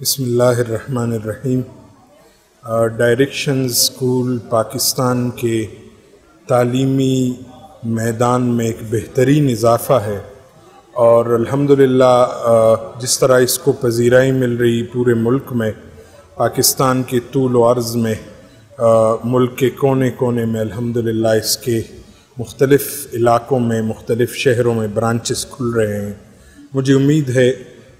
बसमीम direction school Pakistan के तालीमी मैदान में एक बेहतरीन इजाफ़ा है और अल्हम्दुलिल्लाह जिस तरह इसको पजीराई मिल रही पूरे मुल्क में, पाकिस्तान के तूल अर्ज़ में मुल्क के कोने कोने में, अल्हम्दुलिल्लाह इसके मुख्तलिफ़ इलाक़ों में, मुख्तलिफ़ शहरों में ब्रांचेस खुल रहे हैं। मुझे उम्मीद है